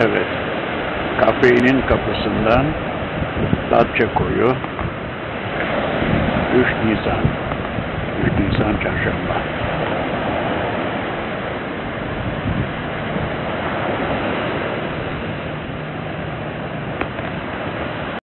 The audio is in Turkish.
Evet. Kafeinin kapısından Datça koyu. 3 Nisan. 3 Nisan çarşamba.